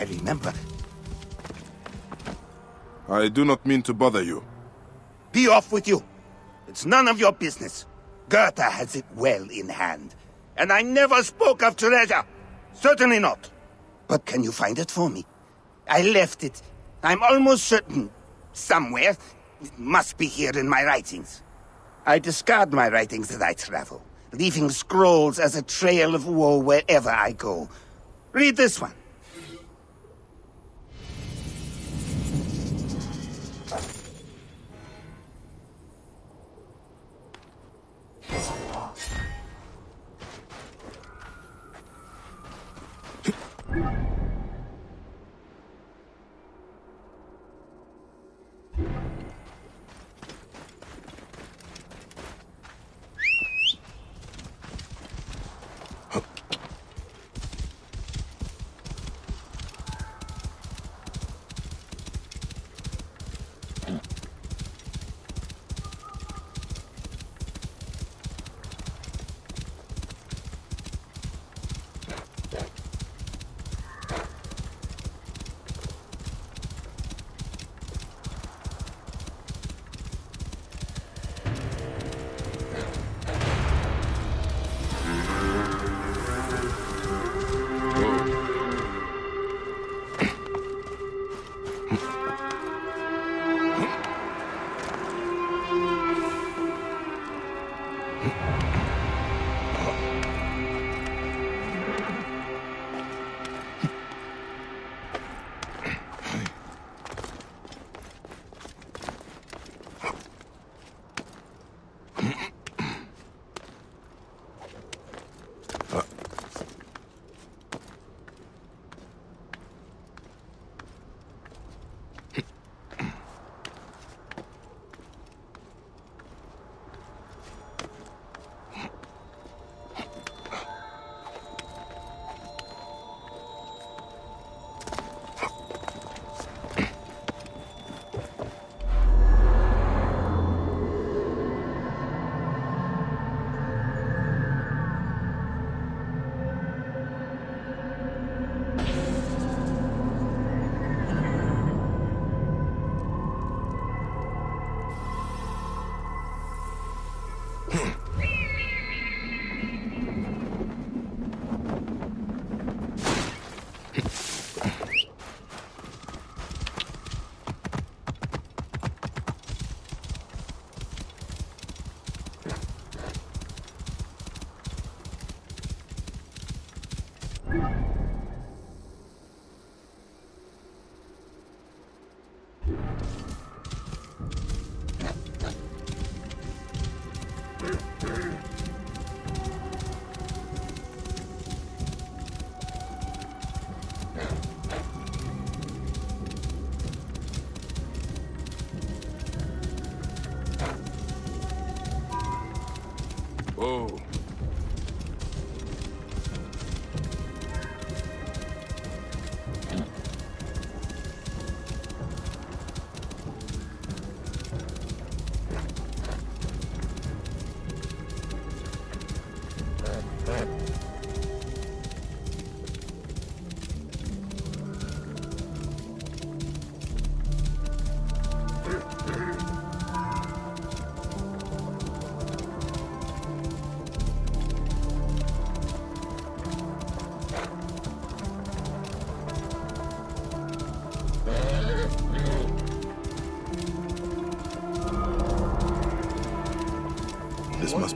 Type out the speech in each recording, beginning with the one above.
I remember. I do not mean to bother you. Be off with you. It's none of your business. Gertha has it well in hand. And I never spoke of treasure. Certainly not. But can you find it for me? I left it. I'm almost certain. Somewhere. It must be here in my writings. I discard my writings as I travel, leaving scrolls as a trail of woe wherever I go. Read this one.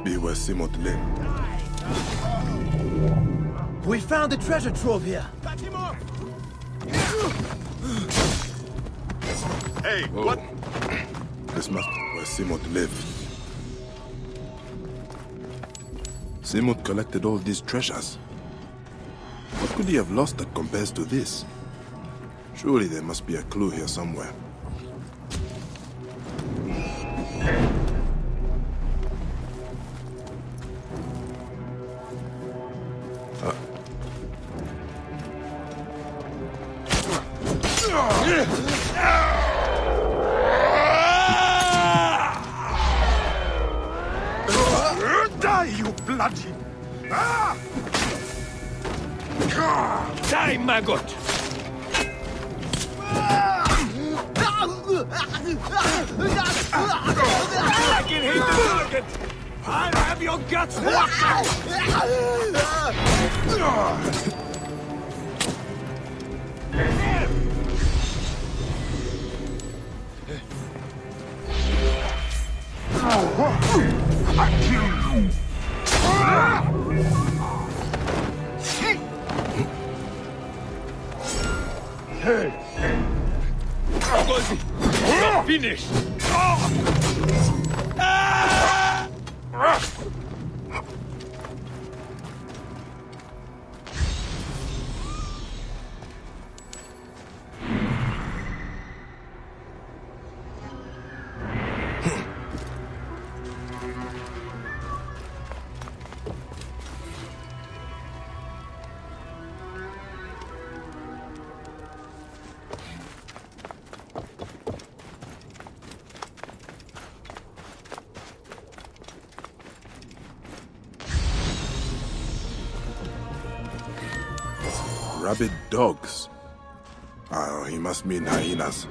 This must Simut lived. We found a treasure trove here. Hey, Oh. what? This must be where Simut lived. Simut collected all these treasures. What could he have lost that compares to this? Surely there must be a clue here somewhere. Dogs. Ah, he must mean hyenas.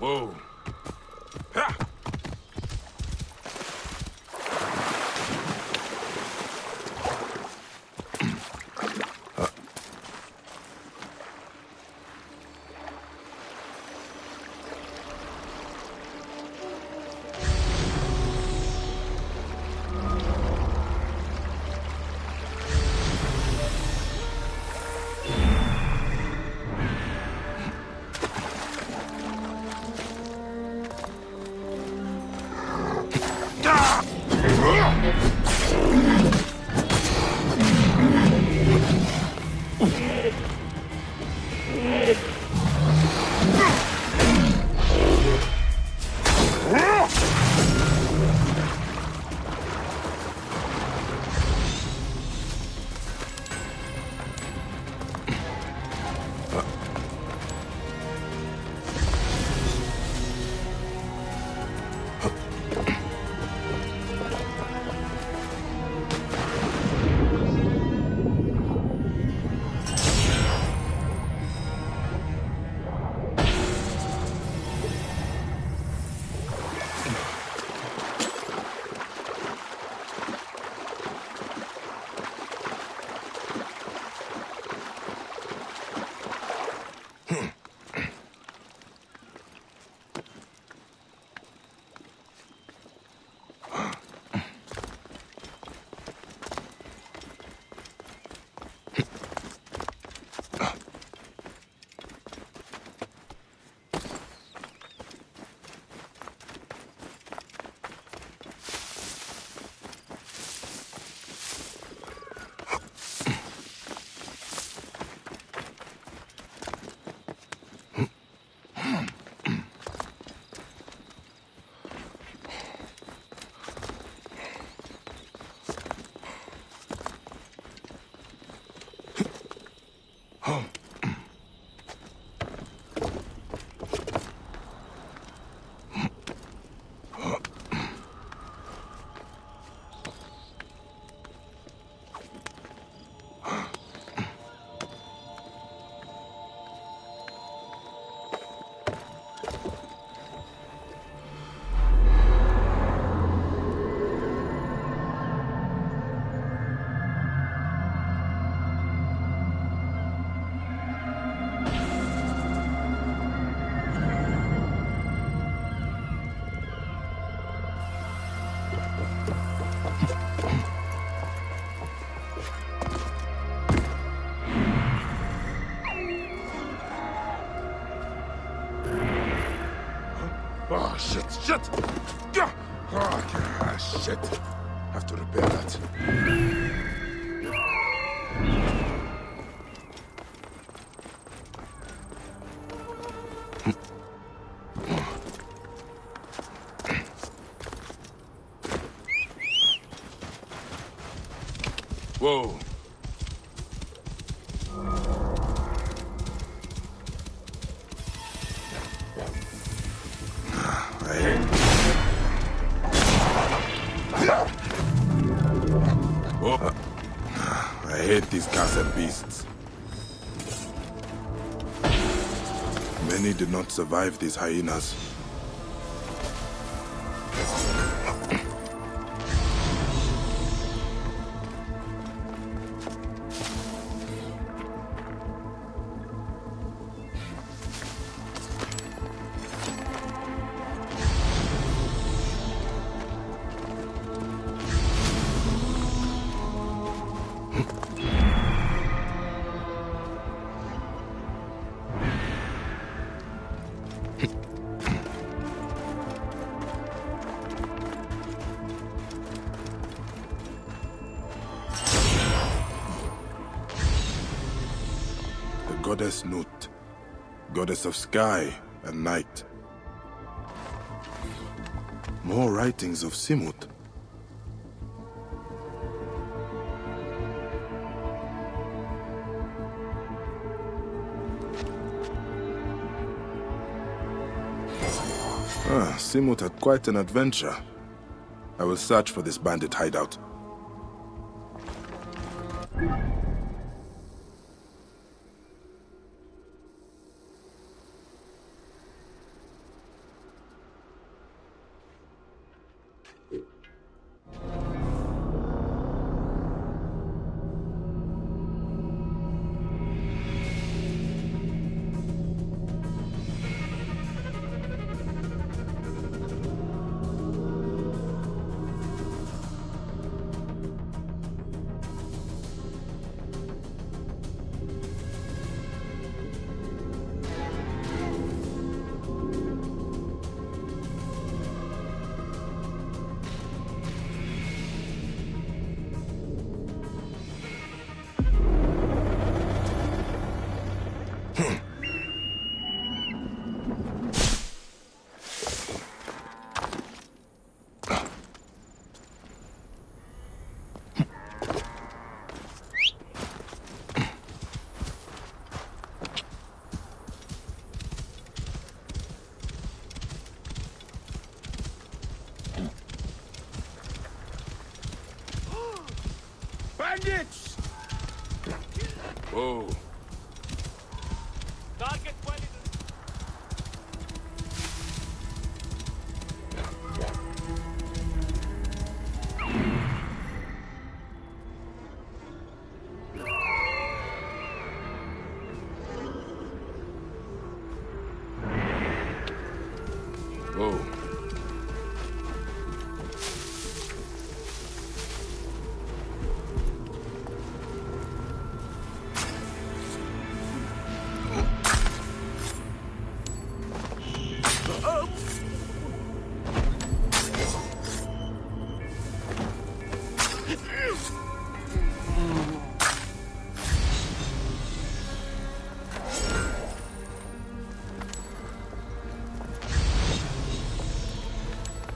Whoa. Shit! Hate these castle beasts. Many did not survive these hyenas. Goddess of sky and night. More writings of Simut. Ah, Simut had quite an adventure. I will search for this bandit hideout.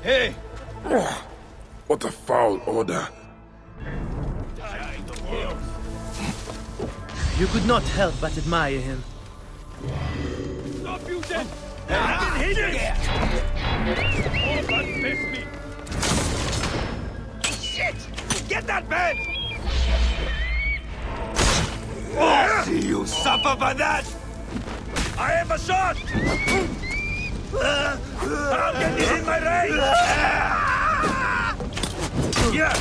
Hey! What a foul order. You could not help but admire him. Stop you then! I can hit it! Oh, but miss me! Shit! Get that man! Oh, see you suffer for that! I have a shot! I'll get this in my range! Yeah!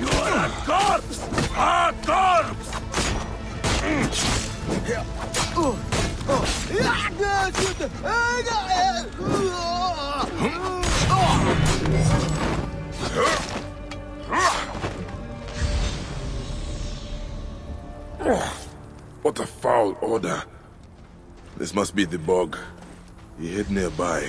You are a corpse! A corpse! What a foul order. This must be the bog. He hid nearby.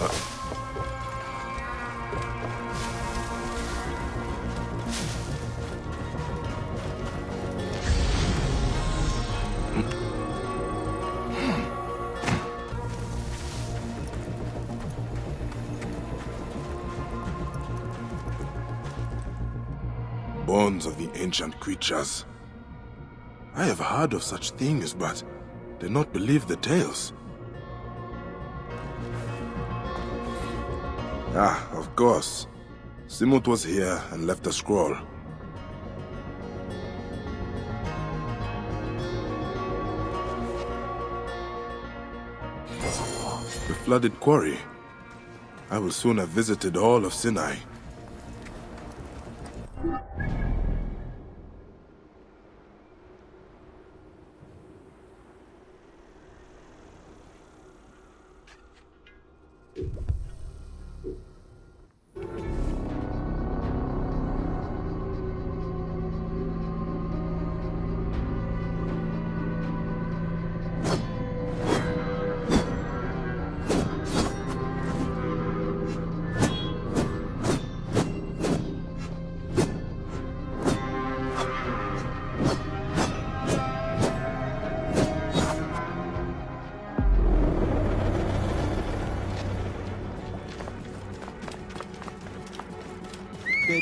Bones of the ancient creatures. I have heard of such things, but did not believe the tales. Ah, of course. Simut was here and left a scroll. The flooded quarry. I will soon have visited all of Sinai.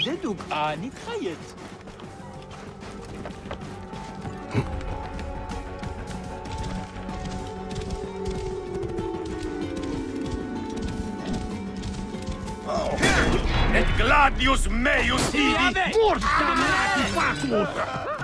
Jeduk, a Nitrayet. Et gladius meius ibi, bursta mea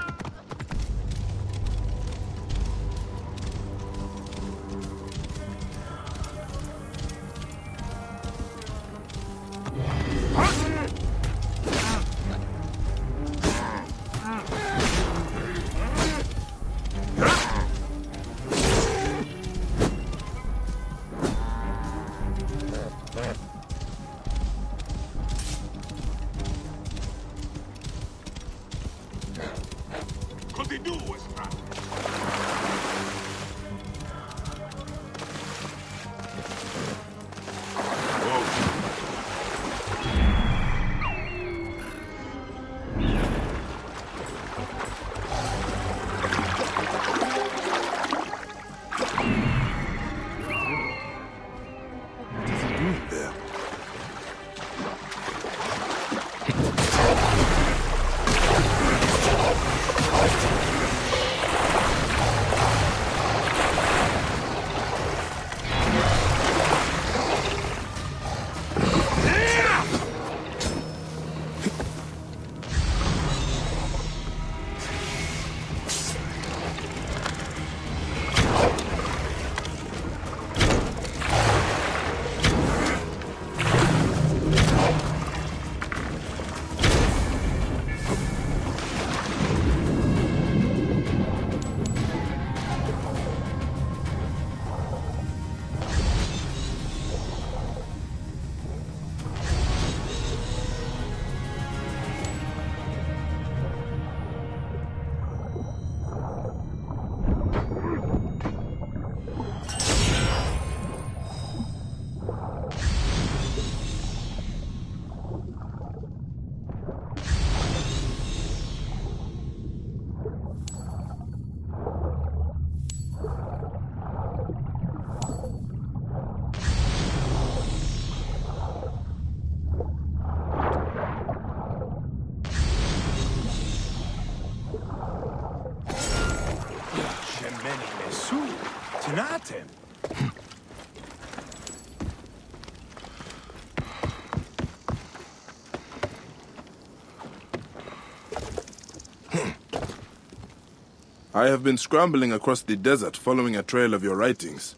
I have been scrambling across the desert following a trail of your writings.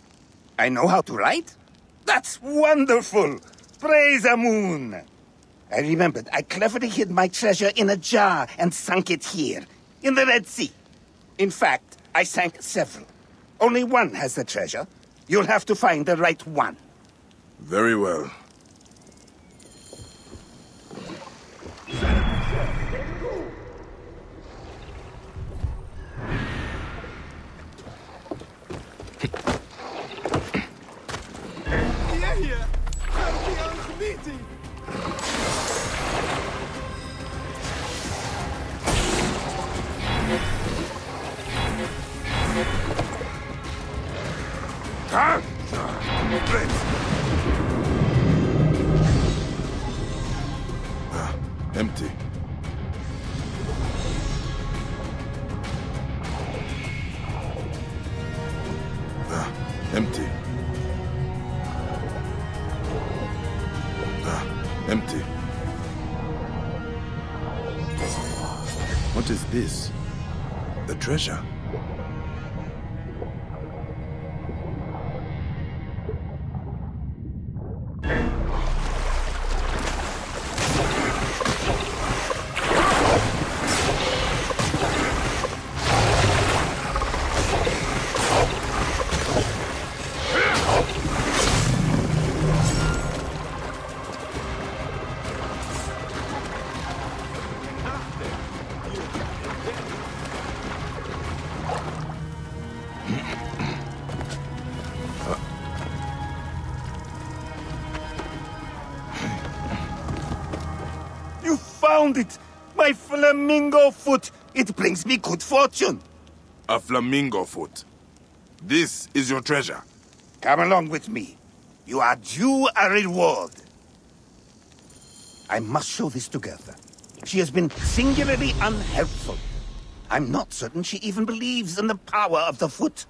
I know how to write? That's wonderful! Praise Amun! I remembered I cleverly hid my treasure in a jar and sunk it here, in the Red Sea. In fact, I sank several. Only one has the treasure. You'll have to find the right one. Very well. This? The treasure. Found it! My flamingo foot! It brings me good fortune! A flamingo foot. This is your treasure. Come along with me. You are due a reward. I must show this to Gertha. She has been singularly unhelpful. I'm not certain she even believes in the power of the foot.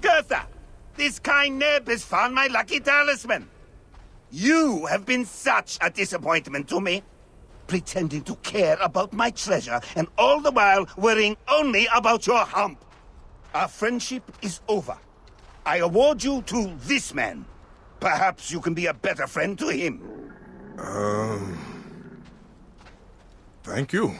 Gertha! This kind Neb has found my lucky talisman. You have been such a disappointment to me. Pretending to care about my treasure, and all the while worrying only about your hump. Our friendship is over. I award you to this man. Perhaps you can be a better friend to him. Um... Thank you.